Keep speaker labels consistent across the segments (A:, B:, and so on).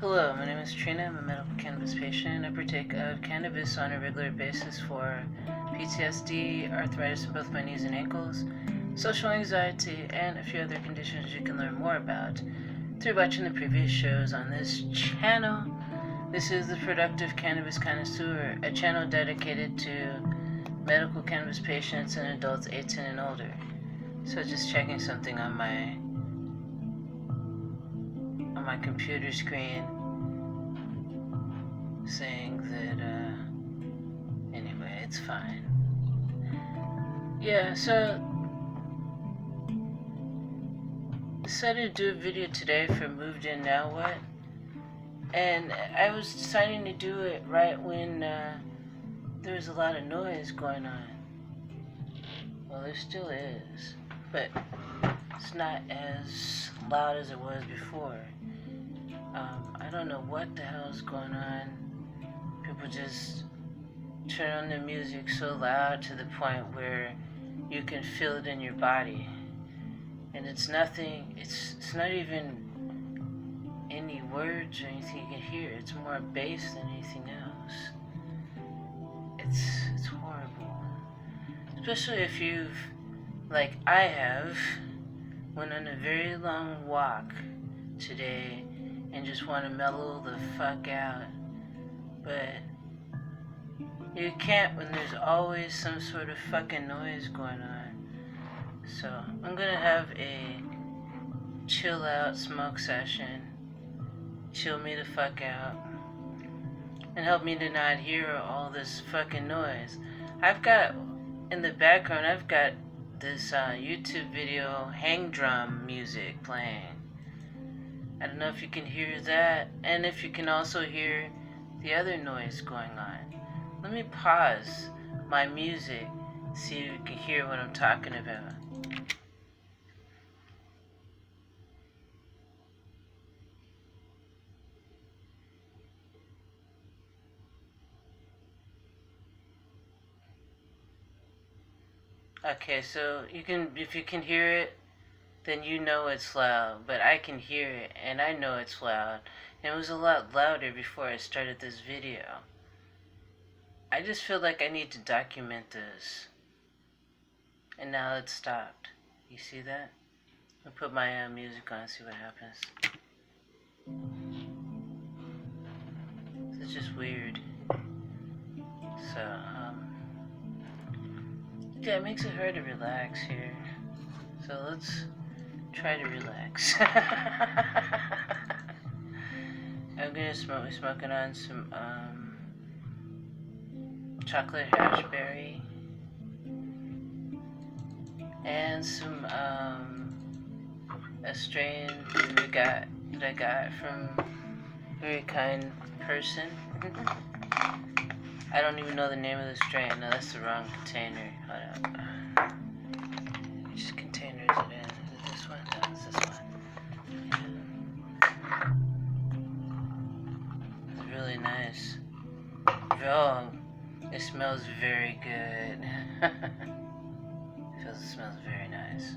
A: Hello, my name is Trina. I'm a medical cannabis patient. I partake of cannabis on a regular basis for PTSD, arthritis in both my knees and ankles, social anxiety, and a few other conditions you can learn more about through watching the previous shows on this channel. This is the Productive Cannabis Connoisseur, a channel dedicated to medical cannabis patients and adults 18 and older. So just checking something on my my computer screen saying that uh anyway, it's fine. Yeah, so decided to do a video today for Moved In Now What? And I was deciding to do it right when uh, there was a lot of noise going on. Well, there still is, but it's not as loud as it was before. Um, I don't know what the hell is going on. People just turn on the music so loud to the point where you can feel it in your body. And it's nothing, it's, it's not even any words or anything you can hear. It's more bass than anything else. It's, it's horrible. Especially if you've, like I have, went on a very long walk today and just want to mellow the fuck out. But you can't when there's always some sort of fucking noise going on. So I'm gonna have a chill out smoke session. Chill me the fuck out. And help me to not hear all this fucking noise. I've got in the background I've got this uh, YouTube video hang drum music playing. I don't know if you can hear that and if you can also hear the other noise going on. Let me pause my music, see if you can hear what I'm talking about. Okay, so you can, if you can hear it, then you know it's loud. But I can hear it, and I know it's loud. And it was a lot louder before I started this video. I just feel like I need to document this. And now it's stopped. You see that? I'll put my uh, music on and see what happens. It's just weird. So, um... Yeah, it makes it hard to relax here. So let's try to relax. I'm gonna smoke, smoking on some, um, chocolate hashberry and some, um, a strain that we got, that I got from a very kind person. I don't even know the name of the strain. No, that's the wrong container. Oh, it smells very good. it, feels it smells very nice.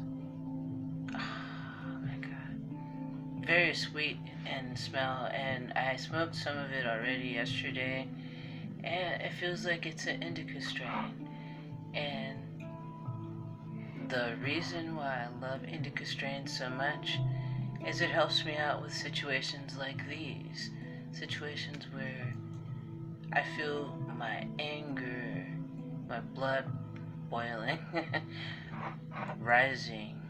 A: Oh my god. Very sweet and smell, and I smoked some of it already yesterday and it feels like it's an indica strain. And the reason why I love indica strains so much is it helps me out with situations like these. Situations where I feel my anger, my blood boiling, rising,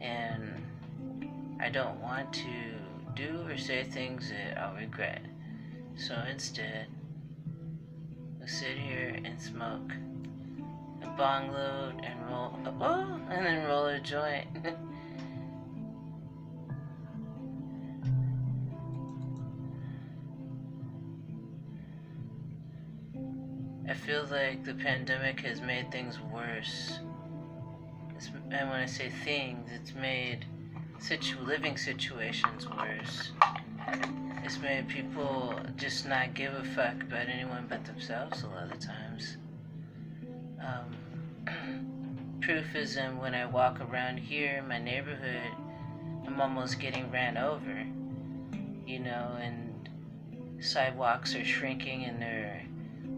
A: and I don't want to do or say things that I'll regret. So instead, I sit here and smoke a bong load and roll, oh, and then roll a joint. feel like the pandemic has made things worse. It's, and when I say things, it's made situ living situations worse. It's made people just not give a fuck about anyone but themselves a lot of times. Um, proof is in when I walk around here in my neighborhood, I'm almost getting ran over. you know, and sidewalks are shrinking and there are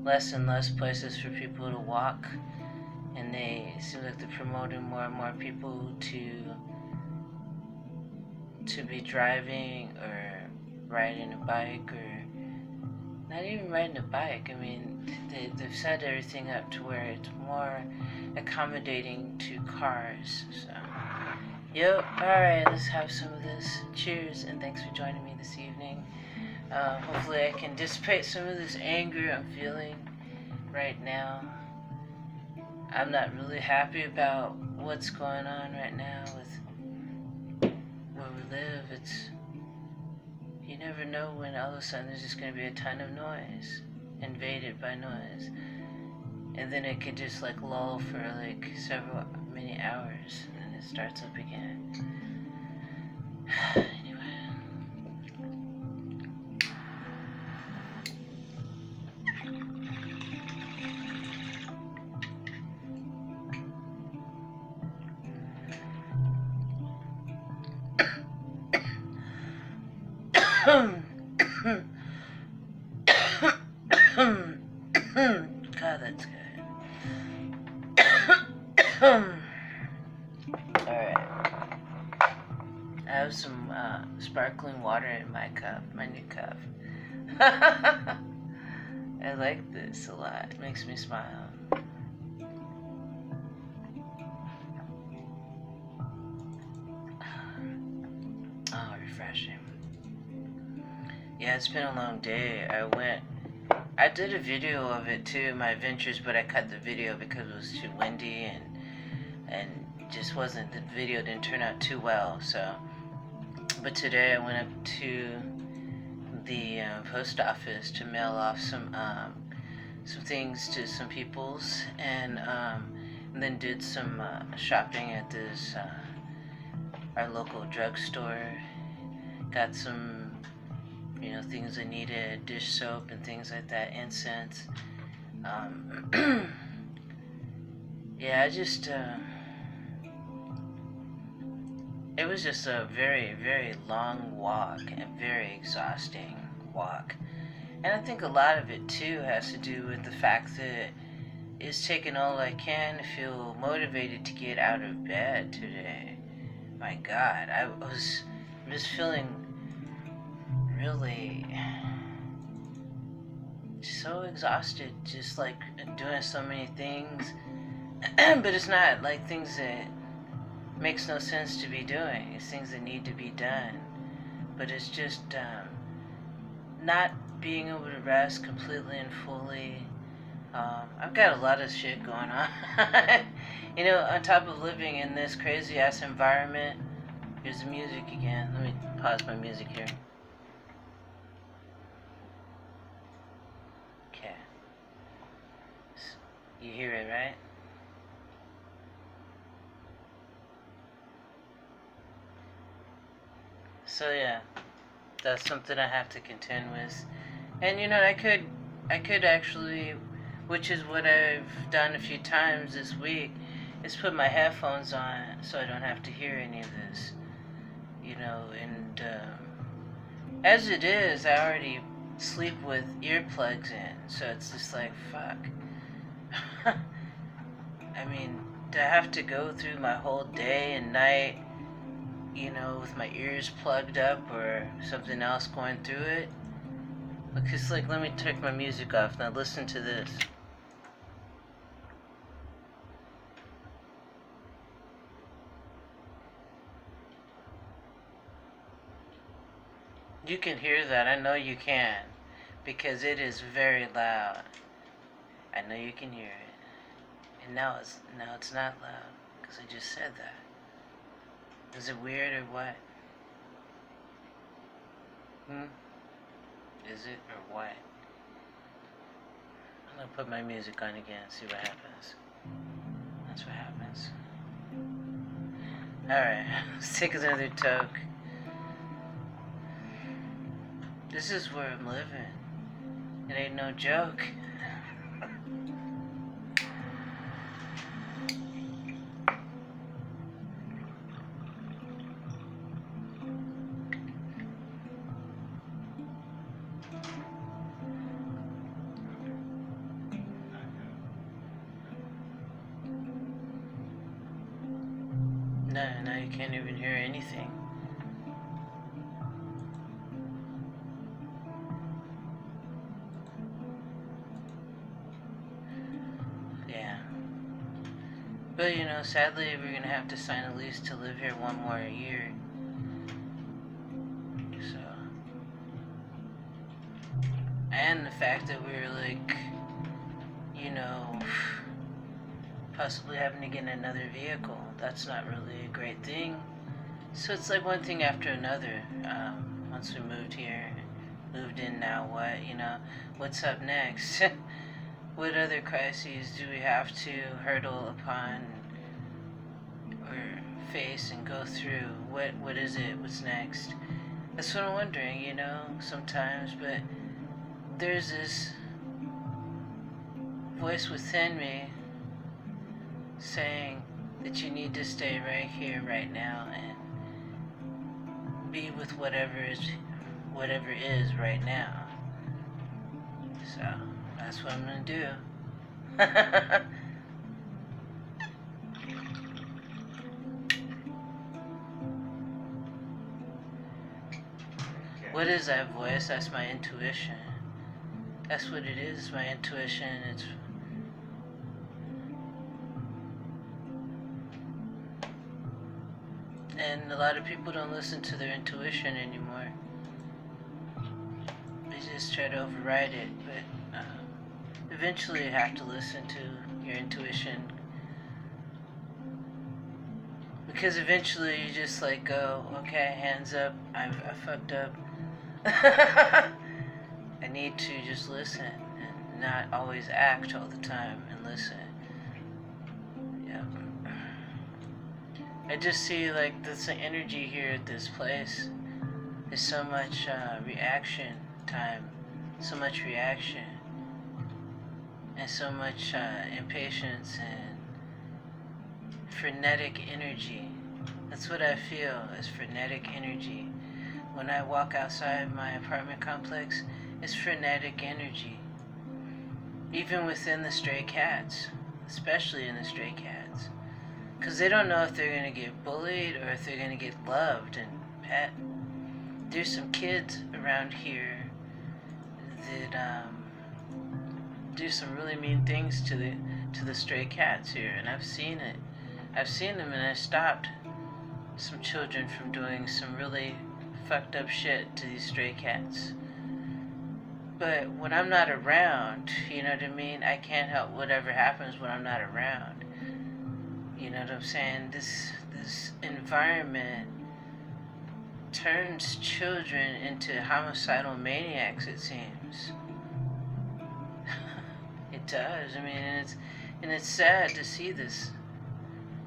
A: less and less places for people to walk. And they seem like they're promoting more and more people to to be driving or riding a bike or not even riding a bike. I mean, they, they've set everything up to where it's more accommodating to cars. So, yep. All right, let's have some of this. Cheers, and thanks for joining me this evening. Uh, hopefully, I can dissipate some of this anger I'm feeling right now. I'm not really happy about what's going on right now with where we live. It's you never know when all of a sudden there's just going to be a ton of noise, invaded by noise. And then it could just like lull for like several, many hours, and then it starts up again. water in my cup, my new cup. I like this a lot. It makes me smile. Oh, refreshing. Yeah, it's been a long day. I went I did a video of it too, my adventures, but I cut the video because it was too windy and and just wasn't the video didn't turn out too well. So, but today I went up to the uh, post office to mail off some um, some things to some peoples, and, um, and then did some uh, shopping at this uh, our local drugstore. Got some you know, things I needed, dish soap and things like that, incense. Um, yeah, I just, uh, it was just a very, very long walk, a very exhausting walk. And I think a lot of it too has to do with the fact that it's taken all I can to feel motivated to get out of bed today. My God, I was just feeling really so exhausted just like doing so many things but it's not like things that makes no sense to be doing. It's things that need to be done. But it's just um, not being able to rest completely and fully. Um, I've got a lot of shit going on. You know on top of living in this crazy ass environment here's the music again. Let me pause my music here. Okay. You hear it, right? So yeah, that's something I have to contend with. And you know, I could, I could actually, which is what I've done a few times this week, is put my headphones on so I don't have to hear any of this. You know, and um, as it is, I already sleep with earplugs in, so it's just like fuck. I mean, to have to go through my whole day and night, you know, with my ears plugged up or something else going through it. Because, like, let me take my music off. Now, listen to this. You can hear that. I know you can. Because it is very loud. I know you can hear it. And now it's now it's not loud because I just said that. Is it weird or what? Hmm? Is it or what? I'm gonna put my music on again and see what happens. That's what happens. Alright, let's take another toke. This is where I'm living. It ain't no joke. No, now you can't even hear anything. Yeah. But you know, sadly, we're gonna have to sign a lease to live here one more year. So. And the fact that we're like, possibly having to get another vehicle. That's not really a great thing. So it's like one thing after another. Um, once we moved here, moved in, now what? You know, what's up next? what other crises do we have to hurdle upon or face and go through? What What is it? What's next? That's what I'm wondering, you know, sometimes. But there's this voice within me saying that you need to stay right here, right now, and be with whatever is whatever is right now. So that's what I'm gonna do. what is that voice? That's my intuition. That's what it is, my intuition. It's and a lot of people don't listen to their intuition anymore. They just try to override it, but uh, eventually you have to listen to your intuition because eventually you just like go, okay, hands up, I've, I fucked up. I need to just listen and not always act all the time and listen. I just see like this energy here at this place. There's so much uh, reaction time, so much reaction, and so much uh, impatience and frenetic energy. That's what I feel as frenetic energy. When I walk outside my apartment complex, it's frenetic energy. Even within the stray cats, especially in the stray cats. Because they don't know if they're going to get bullied or if they're going to get loved and pet. There's some kids around here that um, do some really mean things to the to the stray cats here, and I've seen it. I've seen them, and I stopped some children from doing some really fucked up shit to these stray cats. But when I'm not around, you know what I mean? I can't help whatever happens when I'm not around. You know what I'm saying? This this environment turns children into homicidal maniacs. It seems. it does. I mean, and it's and it's sad to see this.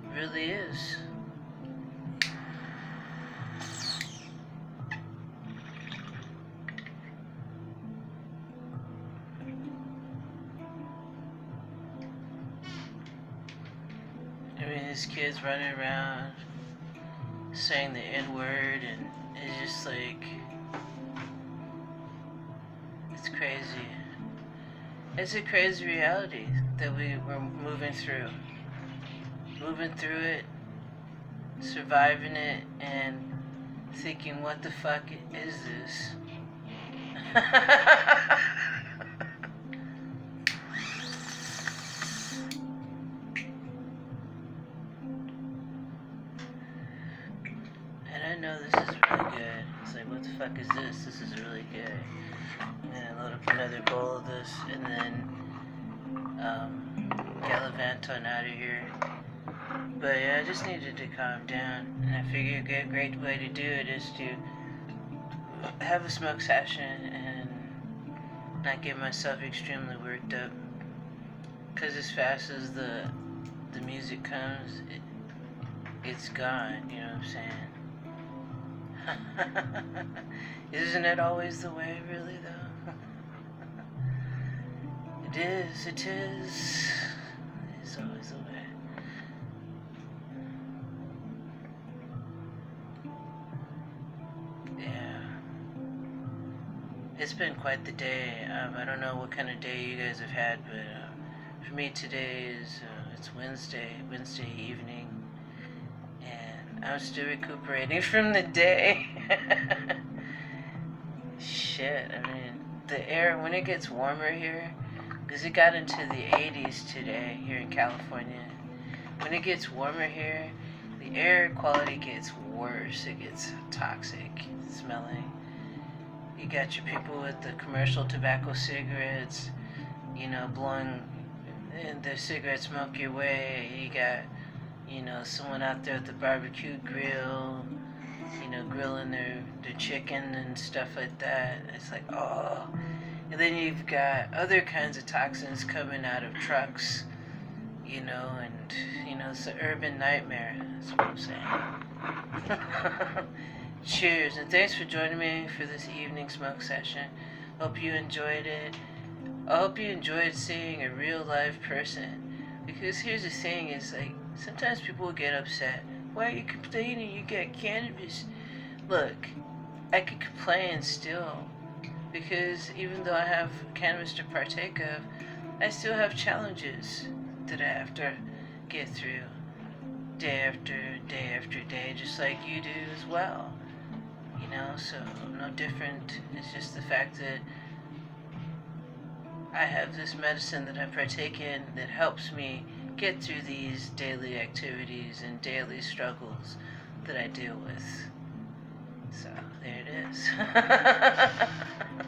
A: It really is. These kids running around saying the N word, and it's just like, it's crazy. It's a crazy reality that we were moving through. Moving through it, surviving it, and thinking, what the fuck is this? know this is really good. It's like, what the fuck is this? This is really good. And then I load up another bowl of this, and then um, gallivant on out of here. But yeah, I just needed to calm down, and I figured a great way to do it is to have a smoke session and not get myself extremely worked up. Cause as fast as the the music comes, it, it's gone. You know what I'm saying? Isn't it always the way, really, though? it is, it is. It's always the way. Yeah. It's been quite the day. Um, I don't know what kind of day you guys have had, but uh, for me today is, uh, it's Wednesday, Wednesday evening. I'm still recuperating from the day. Shit, I mean, the air, when it gets warmer here, because it got into the 80s today here in California. When it gets warmer here, the air quality gets worse. It gets toxic smelling. You got your people with the commercial tobacco cigarettes, you know, blowing their cigarette smoke your way. You got, you know, someone out there at the barbecue grill, you know, grilling their, their chicken and stuff like that. It's like, oh. And then you've got other kinds of toxins coming out of trucks, you know, and, you know, it's an urban nightmare. That's what I'm saying. Cheers, and thanks for joining me for this evening smoke session. Hope you enjoyed it. I hope you enjoyed seeing a real live person. Because here's the thing, is like, sometimes people get upset. Why are you complaining you get cannabis? Look, I could complain still. Because even though I have cannabis to partake of, I still have challenges that I have to get through day after day after day, just like you do as well. You know, so I'm no different. It's just the fact that I have this medicine that I partake in that helps me get through these daily activities and daily struggles that I deal with. So, there it is.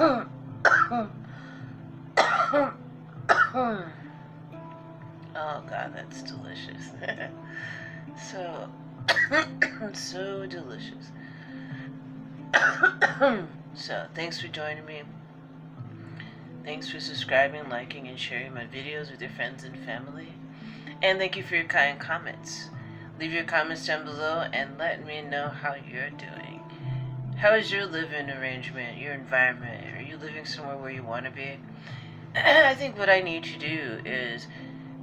A: Oh god, that's delicious. so, so delicious. so, thanks for joining me. Thanks for subscribing, liking, and sharing my videos with your friends and family. And thank you for your kind comments. Leave your comments down below and let me know how you're doing. How is your living arrangement, your environment? You living somewhere where you want to be? I think what I need to do is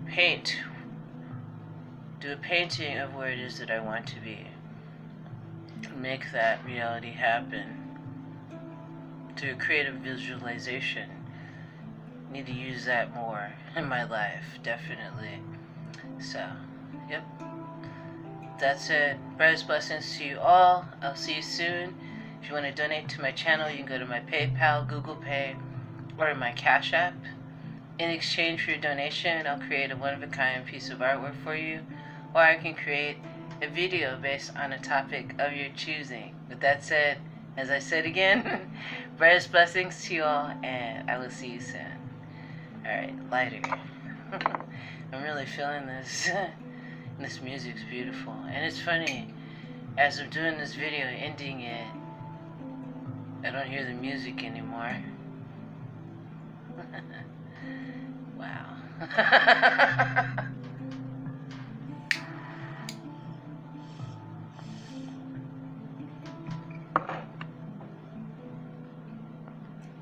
A: paint, do a painting of where it is that I want to be. Make that reality happen. Create a visualization. Need to use that more in my life, definitely. So, yep. That's it. Brightest blessings to you all. I'll see you soon. If you want to donate to my channel, you can go to my PayPal, Google Pay, or my Cash App. In exchange for your donation, I'll create a one-of-a-kind piece of artwork for you, or I can create a video based on a topic of your choosing. With that said, as I said again, brightest blessings to you all, and I will see you soon. Alright, lighter. I'm really feeling this. this music's beautiful. And it's funny, as I'm doing this video, ending it, I don't hear the music anymore. wow.